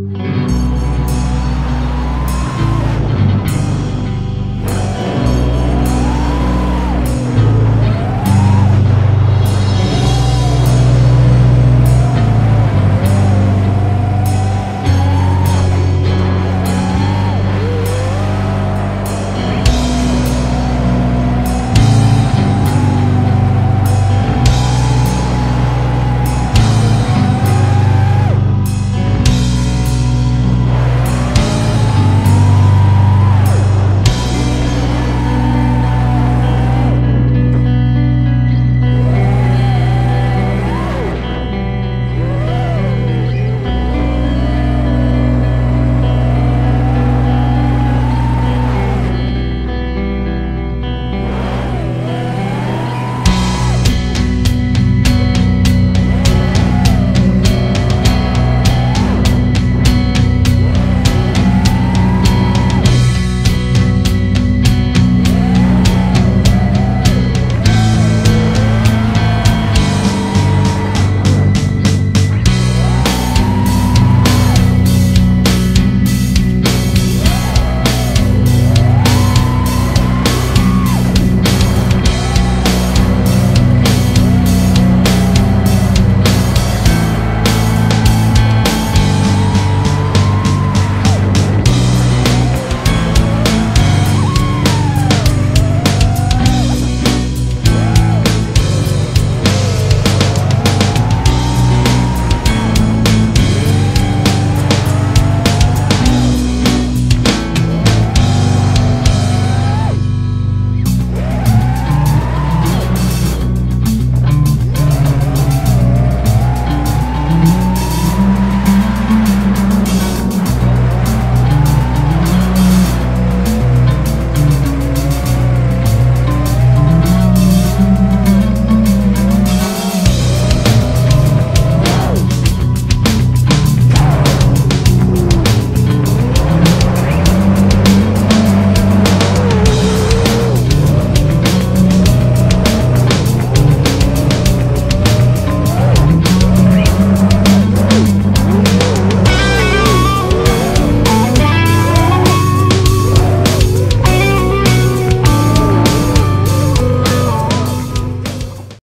Música